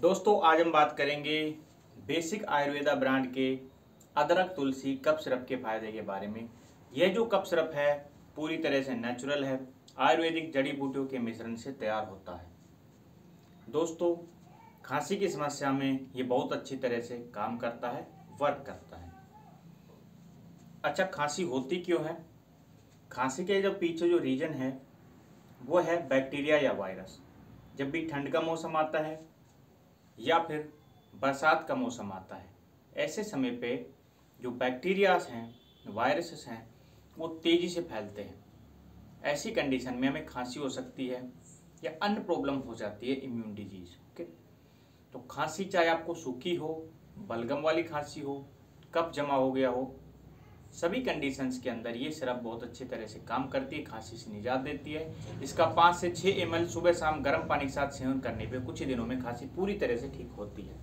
दोस्तों, आज हम बात करेंगे बेसिक आयुर्वेदा ब्रांड के अदरक, तुलसी, कप सिरप के फ़ायदे के बारे में। यह जो कप सिरप है, पूरी तरह से नेचुरल है, आयुर्वेदिक जड़ी बूटियों के मिश्रण से तैयार होता है। दोस्तों, खांसी की समस्या में ये बहुत अच्छी तरह से काम करता है वर्क करता है। अच्छा खांसी होती क्यों है? खांसी के जो पीछे जो रीजन है, वो है बैक्टीरिया या वायरस जब भी ठंड का मौसम आता है या फिर बरसात का मौसम आता है। ऐसे समय पे जो बैक्टीरियाज हैं, वायरसेस हैं, वो तेज़ी से फैलते हैं। ऐसी कंडीशन में हमें खांसी हो सकती है या अन्य प्रॉब्लम हो जाती है इम्यून डिज़ीज़, ओके? तो खांसी चाहे आपको सूखी हो, बलगम वाली खांसी हो कब जमा हो गया हो सभी कंडीशंस के अंदर ये सिरप बहुत अच्छी तरह से काम करती है, खांसी से निजात देती है। इसका पाँच से छः एम सुबह शाम गर्म पानी के साथ सेवन करने पे कुछ ही दिनों में खांसी पूरी तरह से ठीक होती है।